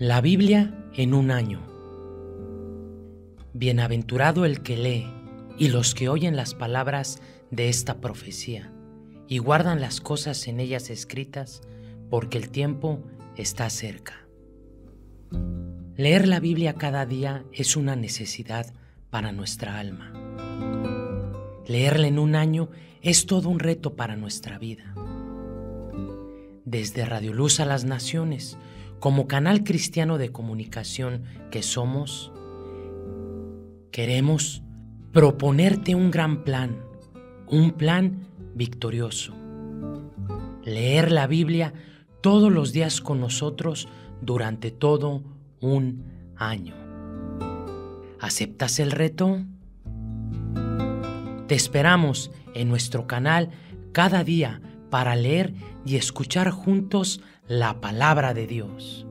La Biblia en un año. Bienaventurado el que lee y los que oyen las palabras de esta profecía y guardan las cosas en ellas escritas, porque el tiempo está cerca. Leer la Biblia cada día es una necesidad para nuestra alma. Leerla en un año es todo un reto para nuestra vida. Desde Radio Luz a las Naciones, como canal cristiano de comunicación que somos, queremos proponerte un gran plan, un plan victorioso. Leer la Biblia todos los días con nosotros durante todo un año. ¿Aceptas el reto? Te esperamos en nuestro canal cada día para leer y escuchar juntos la palabra de Dios.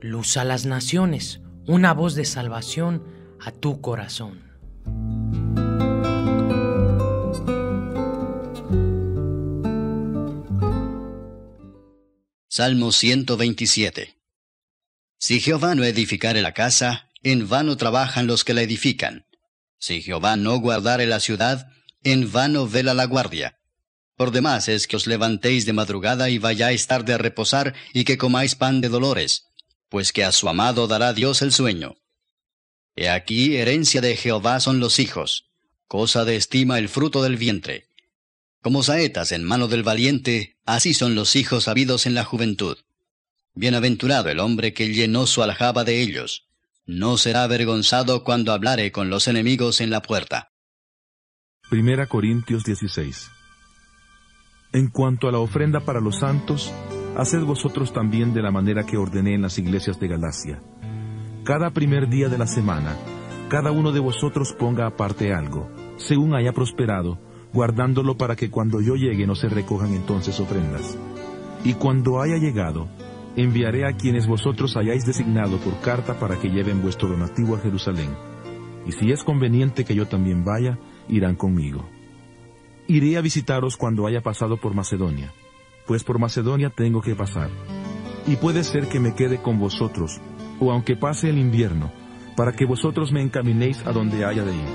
Luz a las naciones, una voz de salvación a tu corazón. Salmo 127 Si Jehová no edificare la casa, en vano trabajan los que la edifican. Si Jehová no guardare la ciudad, en vano vela la guardia. Por demás es que os levantéis de madrugada y vayáis tarde a reposar y que comáis pan de dolores, pues que a su amado dará Dios el sueño. He aquí herencia de Jehová son los hijos, cosa de estima el fruto del vientre. Como saetas en mano del valiente, así son los hijos habidos en la juventud. Bienaventurado el hombre que llenó su aljaba de ellos. No será avergonzado cuando hablare con los enemigos en la puerta. Primera Corintios 16 en cuanto a la ofrenda para los santos, haced vosotros también de la manera que ordené en las iglesias de Galacia. Cada primer día de la semana, cada uno de vosotros ponga aparte algo, según haya prosperado, guardándolo para que cuando yo llegue no se recojan entonces ofrendas. Y cuando haya llegado, enviaré a quienes vosotros hayáis designado por carta para que lleven vuestro donativo a Jerusalén. Y si es conveniente que yo también vaya, irán conmigo. Iré a visitaros cuando haya pasado por Macedonia, pues por Macedonia tengo que pasar. Y puede ser que me quede con vosotros, o aunque pase el invierno, para que vosotros me encaminéis a donde haya de ir.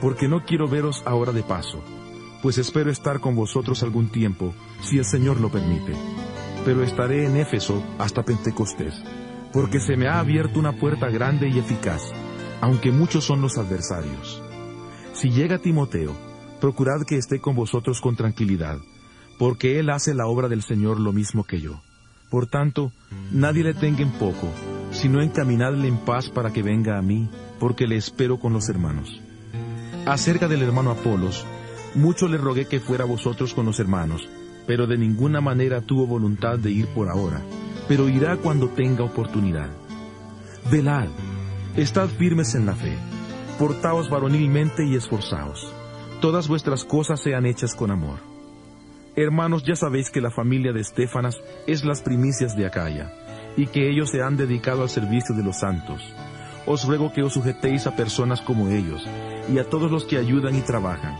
Porque no quiero veros ahora de paso, pues espero estar con vosotros algún tiempo, si el Señor lo permite. Pero estaré en Éfeso hasta Pentecostés, porque se me ha abierto una puerta grande y eficaz, aunque muchos son los adversarios. Si llega Timoteo, procurad que esté con vosotros con tranquilidad, porque él hace la obra del Señor lo mismo que yo. Por tanto, nadie le tenga en poco, sino encaminadle en paz para que venga a mí, porque le espero con los hermanos. Acerca del hermano Apolos, mucho le rogué que fuera vosotros con los hermanos, pero de ninguna manera tuvo voluntad de ir por ahora, pero irá cuando tenga oportunidad. Velad, estad firmes en la fe, portaos varonilmente y esforzaos todas vuestras cosas sean hechas con amor. Hermanos, ya sabéis que la familia de Estefanas es las primicias de Acaya, y que ellos se han dedicado al servicio de los santos. Os ruego que os sujetéis a personas como ellos, y a todos los que ayudan y trabajan.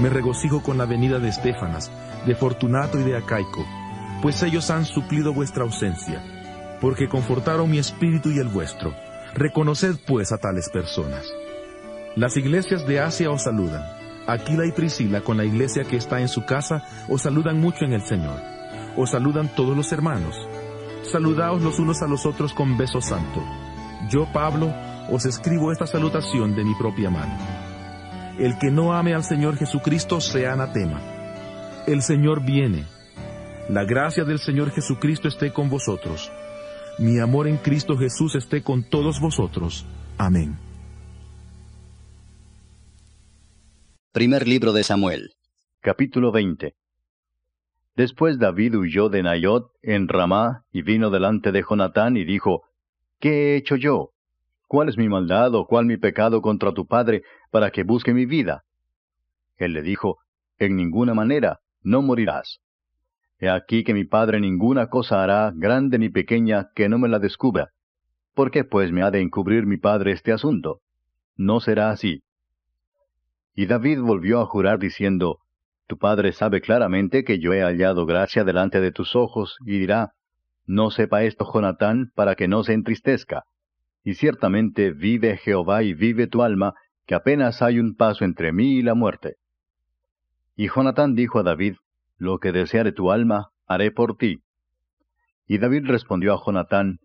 Me regocijo con la venida de Estefanas, de Fortunato y de Acaico, pues ellos han suplido vuestra ausencia, porque confortaron mi espíritu y el vuestro. Reconoced pues a tales personas. Las iglesias de Asia os saludan. Aquila y Priscila con la iglesia que está en su casa os saludan mucho en el Señor. Os saludan todos los hermanos. Saludaos los unos a los otros con beso santo. Yo, Pablo, os escribo esta salutación de mi propia mano. El que no ame al Señor Jesucristo sea anatema. El Señor viene. La gracia del Señor Jesucristo esté con vosotros. Mi amor en Cristo Jesús esté con todos vosotros. Amén. Primer libro de Samuel. Capítulo 20. Después David huyó de Nayot en Ramá y vino delante de Jonatán y dijo, ¿Qué he hecho yo? ¿Cuál es mi maldad o cuál mi pecado contra tu padre para que busque mi vida? Él le dijo, En ninguna manera, no morirás. He aquí que mi padre ninguna cosa hará, grande ni pequeña, que no me la descubra. ¿Por qué pues me ha de encubrir mi padre este asunto? No será así. Y David volvió a jurar diciendo, Tu padre sabe claramente que yo he hallado gracia delante de tus ojos, y dirá, No sepa esto Jonatán para que no se entristezca. Y ciertamente vive Jehová y vive tu alma, que apenas hay un paso entre mí y la muerte. Y Jonatán dijo a David, Lo que deseare tu alma, haré por ti. Y David respondió a Jonatán,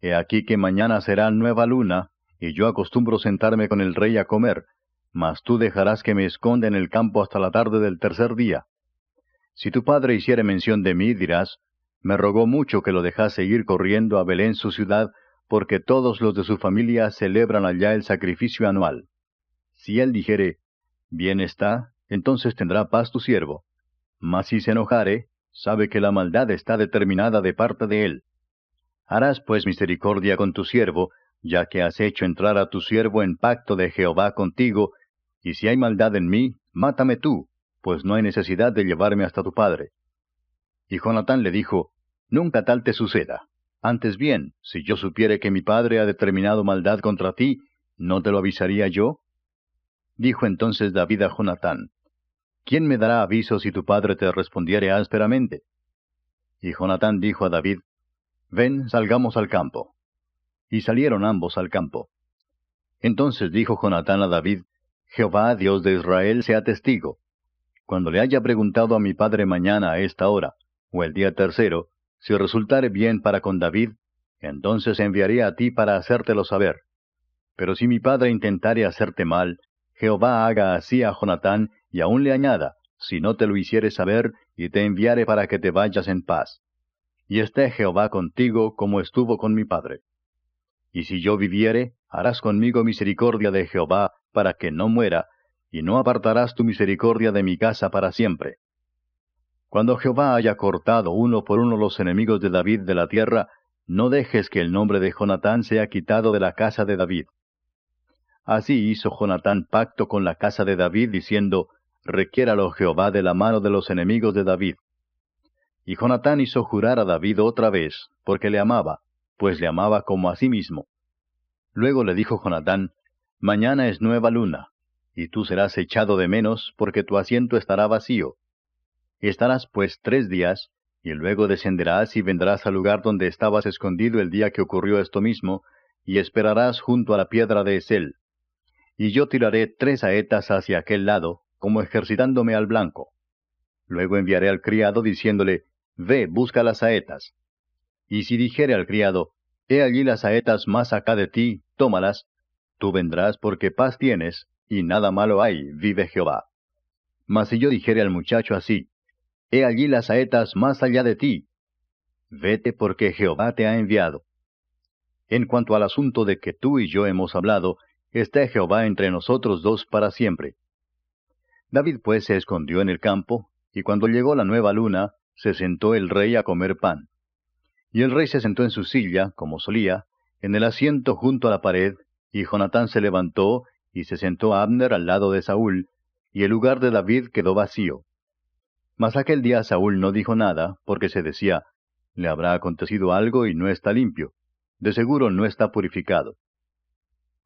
He aquí que mañana será nueva luna, y yo acostumbro sentarme con el rey a comer, mas tú dejarás que me esconda en el campo hasta la tarde del tercer día. Si tu padre hiciere mención de mí, dirás, me rogó mucho que lo dejase ir corriendo a Belén su ciudad, porque todos los de su familia celebran allá el sacrificio anual. Si él dijere, bien está, entonces tendrá paz tu siervo. Mas si se enojare, sabe que la maldad está determinada de parte de él. Harás pues misericordia con tu siervo, ya que has hecho entrar a tu siervo en pacto de Jehová contigo, y si hay maldad en mí, mátame tú, pues no hay necesidad de llevarme hasta tu padre. Y Jonatán le dijo, Nunca tal te suceda. Antes bien, si yo supiere que mi padre ha determinado maldad contra ti, ¿no te lo avisaría yo? Dijo entonces David a Jonatán, ¿quién me dará aviso si tu padre te respondiere ásperamente? Y Jonatán dijo a David, Ven, salgamos al campo. Y salieron ambos al campo. Entonces dijo Jonatán a David, Jehová, Dios de Israel, sea testigo. Cuando le haya preguntado a mi padre mañana a esta hora, o el día tercero, si resultare bien para con David, entonces enviaré a ti para hacértelo saber. Pero si mi padre intentare hacerte mal, Jehová haga así a Jonatán y aún le añada, si no te lo hiciere saber, y te enviare para que te vayas en paz. Y esté Jehová contigo como estuvo con mi padre. Y si yo viviere, harás conmigo misericordia de Jehová, para que no muera, y no apartarás tu misericordia de mi casa para siempre. Cuando Jehová haya cortado uno por uno los enemigos de David de la tierra, no dejes que el nombre de Jonatán sea quitado de la casa de David. Así hizo Jonatán pacto con la casa de David, diciendo, Requiéralo Jehová de la mano de los enemigos de David. Y Jonatán hizo jurar a David otra vez, porque le amaba, pues le amaba como a sí mismo. Luego le dijo Jonatán, Mañana es nueva luna, y tú serás echado de menos, porque tu asiento estará vacío. Estarás pues tres días, y luego descenderás y vendrás al lugar donde estabas escondido el día que ocurrió esto mismo, y esperarás junto a la piedra de Esel. Y yo tiraré tres saetas hacia aquel lado, como ejercitándome al blanco. Luego enviaré al criado diciéndole, Ve, busca las saetas. Y si dijere al criado, He allí las saetas más acá de ti, tómalas, Tú vendrás porque paz tienes, y nada malo hay, vive Jehová. Mas si yo dijere al muchacho así, He allí las saetas más allá de ti, vete porque Jehová te ha enviado. En cuanto al asunto de que tú y yo hemos hablado, está Jehová entre nosotros dos para siempre. David pues se escondió en el campo, y cuando llegó la nueva luna, se sentó el rey a comer pan. Y el rey se sentó en su silla, como solía, en el asiento junto a la pared, y Jonatán se levantó y se sentó Abner al lado de Saúl, y el lugar de David quedó vacío. Mas aquel día Saúl no dijo nada, porque se decía, le habrá acontecido algo y no está limpio, de seguro no está purificado.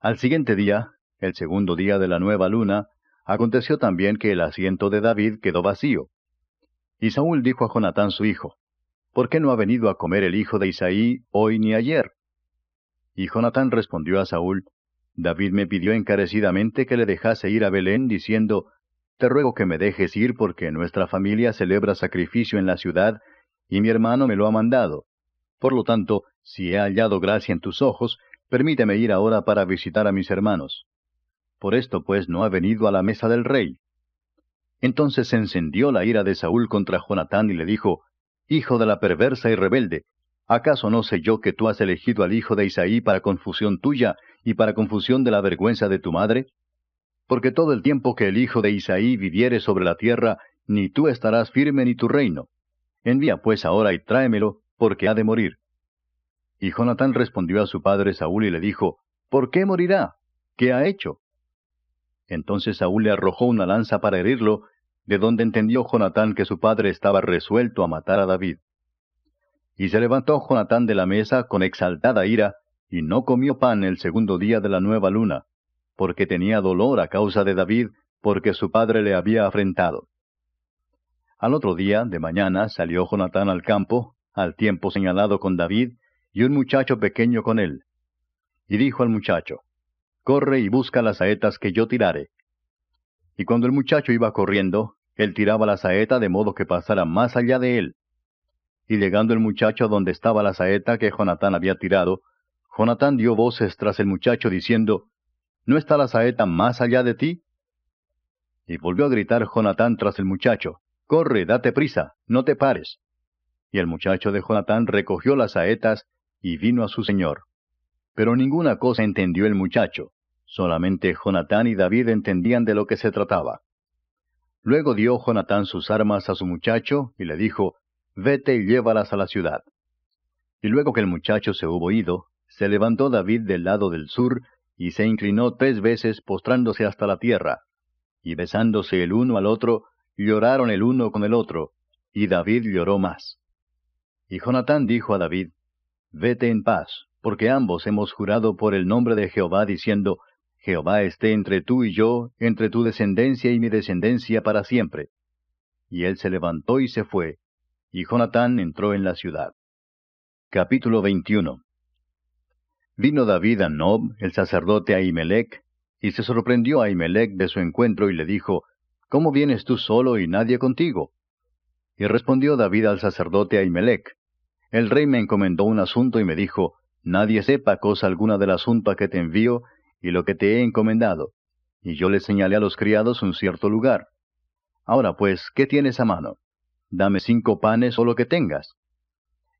Al siguiente día, el segundo día de la nueva luna, aconteció también que el asiento de David quedó vacío. Y Saúl dijo a Jonatán su hijo, ¿Por qué no ha venido a comer el hijo de Isaí hoy ni ayer? Y Jonatán respondió a Saúl, David me pidió encarecidamente que le dejase ir a Belén, diciendo, Te ruego que me dejes ir porque nuestra familia celebra sacrificio en la ciudad, y mi hermano me lo ha mandado. Por lo tanto, si he hallado gracia en tus ojos, permíteme ir ahora para visitar a mis hermanos. Por esto pues no ha venido a la mesa del rey. Entonces se encendió la ira de Saúl contra Jonatán y le dijo, Hijo de la perversa y rebelde, ¿acaso no sé yo que tú has elegido al hijo de Isaí para confusión tuya y para confusión de la vergüenza de tu madre? Porque todo el tiempo que el hijo de Isaí viviere sobre la tierra, ni tú estarás firme ni tu reino. Envía pues ahora y tráemelo, porque ha de morir. Y Jonatán respondió a su padre Saúl y le dijo, ¿Por qué morirá? ¿Qué ha hecho? Entonces Saúl le arrojó una lanza para herirlo, de donde entendió Jonatán que su padre estaba resuelto a matar a David. Y se levantó Jonatán de la mesa con exaltada ira, y no comió pan el segundo día de la nueva luna, porque tenía dolor a causa de David, porque su padre le había afrentado. Al otro día, de mañana, salió Jonatán al campo, al tiempo señalado con David, y un muchacho pequeño con él. Y dijo al muchacho, Corre y busca las saetas que yo tirare. Y cuando el muchacho iba corriendo, él tiraba la saeta de modo que pasara más allá de él. Y llegando el muchacho donde estaba la saeta que Jonatán había tirado, Jonatán dio voces tras el muchacho diciendo, ¿No está la saeta más allá de ti? Y volvió a gritar Jonatán tras el muchacho, Corre, date prisa, no te pares. Y el muchacho de Jonatán recogió las saetas y vino a su señor. Pero ninguna cosa entendió el muchacho, solamente Jonatán y David entendían de lo que se trataba. Luego dio Jonatán sus armas a su muchacho y le dijo, Vete y llévalas a la ciudad. Y luego que el muchacho se hubo ido, se levantó David del lado del sur, y se inclinó tres veces postrándose hasta la tierra, y besándose el uno al otro, lloraron el uno con el otro, y David lloró más. Y Jonatán dijo a David, Vete en paz, porque ambos hemos jurado por el nombre de Jehová, diciendo, Jehová esté entre tú y yo, entre tu descendencia y mi descendencia para siempre. Y él se levantó y se fue, y Jonatán entró en la ciudad. Capítulo 21 Vino David a Nob, el sacerdote Ahimelech, y se sorprendió a Ahimelech de su encuentro y le dijo, ¿Cómo vienes tú solo y nadie contigo? Y respondió David al sacerdote Ahimelech, El rey me encomendó un asunto y me dijo, Nadie sepa cosa alguna del asunto que te envío y lo que te he encomendado. Y yo le señalé a los criados un cierto lugar. Ahora pues, ¿qué tienes a mano? Dame cinco panes o lo que tengas.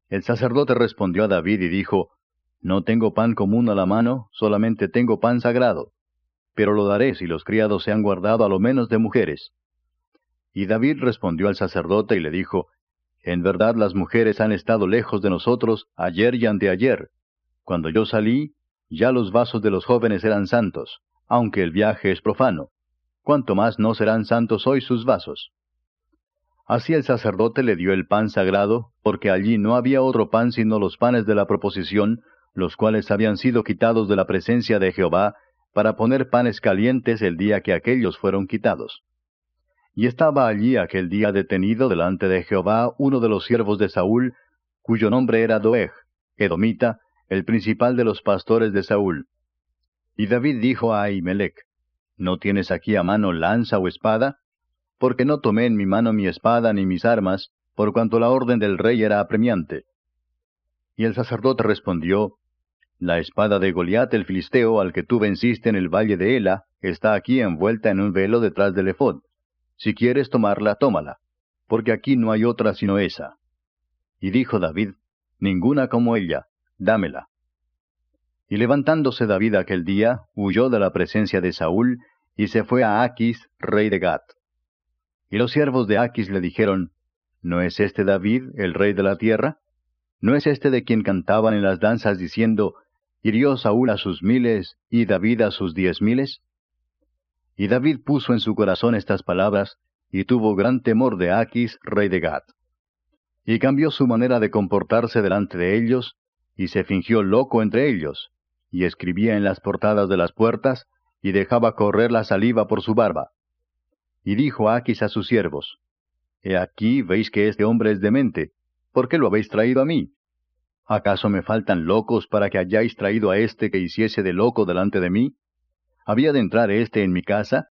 El sacerdote respondió a David y dijo, no tengo pan común a la mano, solamente tengo pan sagrado. Pero lo daré si los criados se han guardado a lo menos de mujeres. Y David respondió al sacerdote y le dijo, En verdad las mujeres han estado lejos de nosotros ayer y anteayer. Cuando yo salí, ya los vasos de los jóvenes eran santos, aunque el viaje es profano. ¿Cuánto más no serán santos hoy sus vasos? Así el sacerdote le dio el pan sagrado, porque allí no había otro pan sino los panes de la proposición, los cuales habían sido quitados de la presencia de Jehová, para poner panes calientes el día que aquellos fueron quitados. Y estaba allí aquel día detenido delante de Jehová uno de los siervos de Saúl, cuyo nombre era Doeg, edomita, el principal de los pastores de Saúl. Y David dijo a Ahimelech, ¿No tienes aquí a mano lanza o espada? Porque no tomé en mi mano mi espada ni mis armas, por cuanto la orden del rey era apremiante. Y el sacerdote respondió, la espada de Goliat el filisteo al que tú venciste en el valle de Ela está aquí envuelta en un velo detrás del efod. Si quieres tomarla, tómala, porque aquí no hay otra sino esa. Y dijo David, Ninguna como ella, dámela. Y levantándose David aquel día, huyó de la presencia de Saúl, y se fue a Aquis, rey de Gat. Y los siervos de Aquis le dijeron, ¿No es este David, el rey de la tierra? ¿No es este de quien cantaban en las danzas diciendo, hirió Saúl a sus miles y David a sus diez miles? Y David puso en su corazón estas palabras, y tuvo gran temor de Aquis, rey de Gad. Y cambió su manera de comportarse delante de ellos, y se fingió loco entre ellos, y escribía en las portadas de las puertas, y dejaba correr la saliva por su barba. Y dijo Aquis a sus siervos, He aquí veis que este hombre es demente, ¿por qué lo habéis traído a mí? ¿Acaso me faltan locos para que hayáis traído a éste que hiciese de loco delante de mí? ¿Había de entrar éste en mi casa?